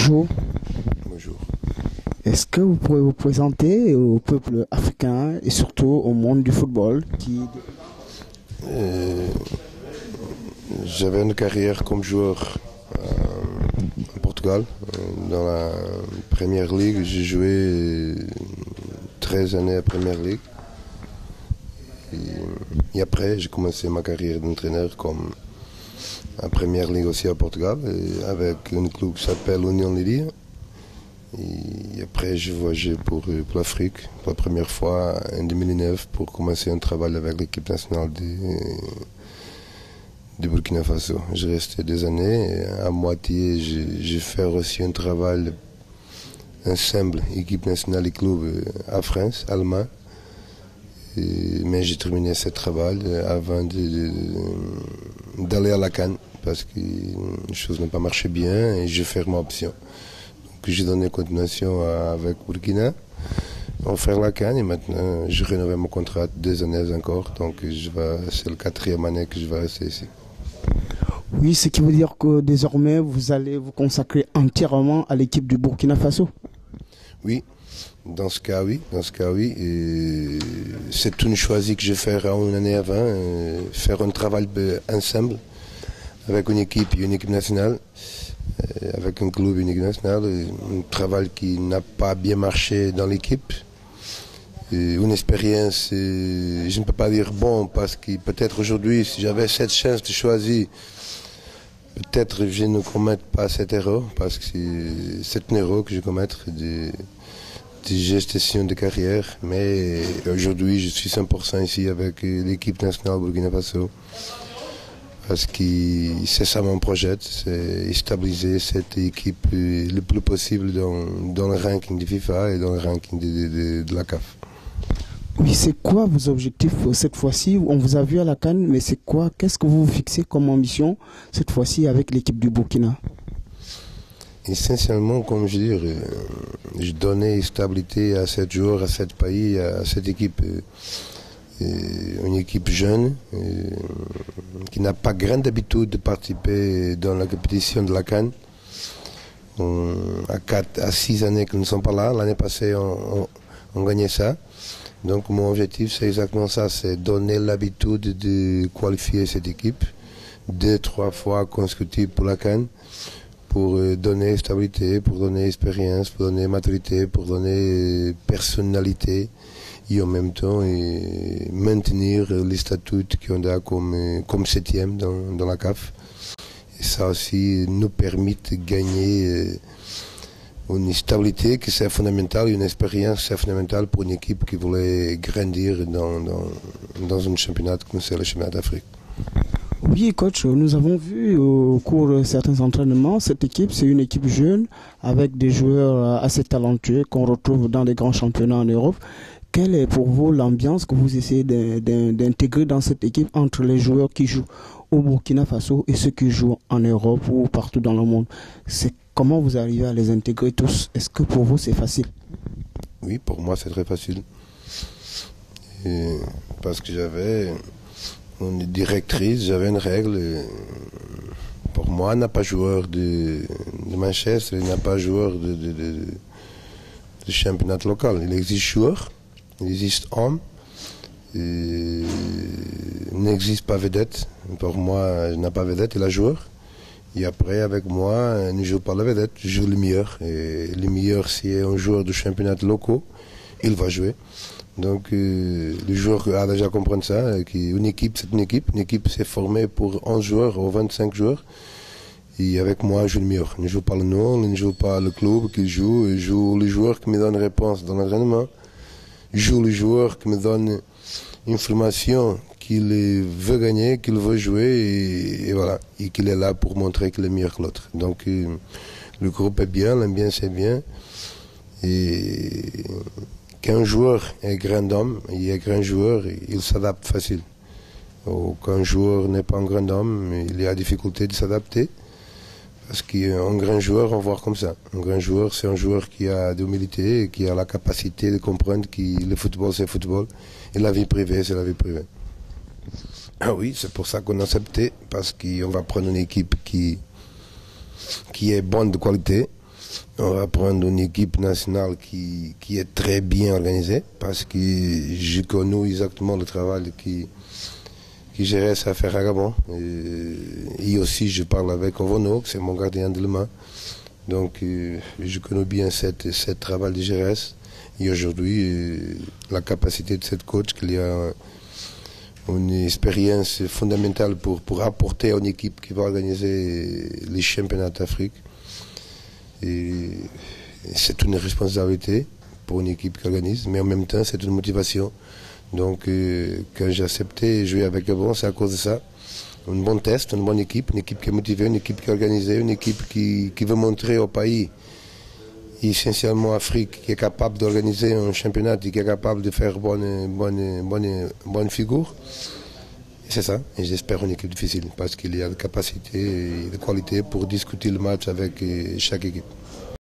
Bonjour. Bonjour. Est-ce que vous pouvez vous présenter au peuple africain et surtout au monde du football? Qui... Euh, J'avais une carrière comme joueur euh, en Portugal. Euh, Dans la première ligue, j'ai joué 13 années à première ligue. Et, et après, j'ai commencé ma carrière d'entraîneur comme en première ligue aussi à Portugal, avec un club qui s'appelle Union Liria. Et après, j'ai voyagé pour, pour l'Afrique pour la première fois en 2009 pour commencer un travail avec l'équipe nationale de Burkina Faso. J'ai resté des années. À moitié, j'ai fait aussi un travail ensemble, équipe nationale et club euh, à France, allemand. Et- mais j'ai terminé ce travail euh, avant de- d'aller à la Cannes parce que les choses n'ont pas marché bien et j'ai fait ma option. Donc j'ai donné continuation avec Burkina pour faire la Cannes et maintenant j'ai rénové mon contrat deux années encore. Donc c'est la quatrième année que je vais rester ici. Oui, ce qui veut dire que désormais vous allez vous consacrer entièrement à l'équipe du Burkina Faso. Oui, dans ce cas, oui. Dans ce cas, oui. C'est une choisie que je fais une année avant, euh, faire un travail ensemble avec une équipe une équipe nationale, euh, avec un club une équipe nationale. Un travail qui n'a pas bien marché dans l'équipe. Une expérience, euh, je ne peux pas dire bon, parce que peut-être aujourd'hui, si j'avais cette chance de choisir, peut-être je ne commette pas cette erreur, parce que c'est cette erreur que je commettre de, de gestion de carrière. Mais aujourd'hui, je suis 100% ici avec l'équipe nationale Burkina Faso. Parce que c'est ça mon projet, c'est stabiliser cette équipe le plus possible dans, le ranking de FIFA et dans le ranking de la CAF. Oui, c'est quoi vos objectifs euh, cette fois-ci? On vous a vu à la Cannes, mais c'est quoi? Qu'est-ce que vous fixez comme ambition cette fois-ci avec l'équipe du Burkina? Essentiellement, comme je dis, euh, je donnais stabilité à cette joueur, à cette pays, à cette équipe. euh, une équipe jeune qui n'a pas grande habitude de participer dans la compétition de la Cannes. À 4 à 6 années que nous ne sommes pas là. L'année passée, on, on, on gagnait ça. Donc mon objectif, c'est exactement ça, c'est donner l'habitude de qualifier cette équipe deux, trois fois consécutives pour la Cannes pour euh, donner stabilité, pour donner expérience, pour donner maturité, pour donner euh, personnalité et en même temps euh, maintenir les statuts qu'on a comme, comme septième dans, dans la CAF. Et ça aussi nous permet de gagner une stabilité qui c'est fondamental, une expérience c'est fondamental pour une équipe qui voulait grandir dans, dans, dans un championnat comme c'est le championnat d'Afrique. Oui, coach, nous avons vu au cours de certains entraînements, cette équipe, c'est une équipe jeune avec des joueurs euh, assez talentueux qu'on retrouve dans les grands championnats en Europe. Quelle est pour vous l'ambiance que vous essayez d'intégrer dans cette équipe entre les joueurs qui jouent au Burkina Faso et ceux qui jouent en Europe ou partout dans le monde? C'est comment vous arrivez à les intégrer tous? Est-ce que pour vous c'est facile? Oui, pour moi, c'est très facile. Parce que j'avais une directrice, j'avais une règle. Pour moi, n'a pas joueur de, Manchester, il n'a pas joueur de, de, championnat local. Il existe joueur, existe homme, et il n'existe pas vedette. Pour moi, il n'a pas vedette, il a joueur. Et après, avec moi, il ne joue pas la vedette, je joue le meilleur. Et le meilleur, si un joueur de championnat locaux, il va jouer. Donc, euh, le joueur a déjà compris ça. qu'une équipe, c'est une équipe. Une équipe, c'est formé pour 11 joueurs ou 25 joueurs. Et avec moi, je joue le meilleur. Je ne joue pas le nom, je ne joue pas le club qui joue. Je joue les joueurs qui me donnent réponse dans l'entraînement. Joue les joueurs qui me donnent information qu'il veut gagner, qu'il veut jouer. Et, voilà. Et qu'il est là pour montrer qu'il est meilleur que l'autre. Donc, euh, le groupe est bien, l'ambiance est bien. Et qu'un joueur est grand homme, il est grand joueur, il s'adapte facile. Ou qu'un joueur n'est pas un grand homme, il a difficulté de s'adapter. Parce qu'un grand joueur, on voit comme ça. Un grand joueur, c'est un joueur qui a de l'humilité, et qui a la capacité de comprendre que le football, c'est le football, et la vie privée, c'est la vie privée. Ah oui, c'est pour ça qu'on a accepté, parce qu'on va prendre une équipe qui, est bonne de qualité, on va prendre une équipe nationale qui est très bien organisée parce que je connais exactement le travail qui, qui gérait ça à faire à Gabon. Et, aussi, je parle avec Ovono, c'est mon gardien de main. Donc, euh, je connais bien cette, ce travail de GRS. Et aujourd'hui, euh, la capacité de cette coach qu'il y a une expérience fondamentale pour, pour apporter à une équipe qui va organiser les championnats d'Afrique. C'est une responsabilité pour une équipe qui organise, mais en même temps, c'est une motivation. Donc, euh, quand j'ai accepté jouer avec le bon, c'est à cause de ça. Un bon test, une bonne équipe, une équipe qui est motivée, une équipe qui est organisée, une équipe qui, qui veut montrer au pays, essentiellement Afrique, qui est capable d'organiser un championnat et qui est capable de faire bonne, bonne, bonne, bonne figure. C'est ça, et j'espère une équipe difficile parce qu'il y a la capacité et la qualité pour discuter le match avec euh, chaque équipe.